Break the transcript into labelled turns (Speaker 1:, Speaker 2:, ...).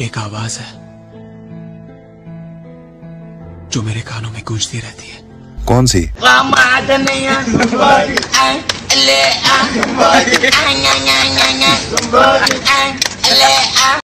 Speaker 1: एक आवाज़ है जो मेरे कानों में गूंजती रहती है।
Speaker 2: कौन सी?